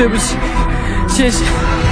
对不起谢谢。